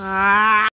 아.